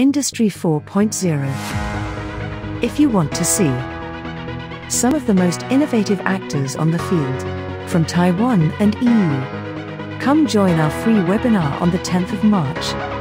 Industry 4.0. If you want to see some of the most innovative actors on the field from Taiwan and EU, come join our free webinar on the 10th of March.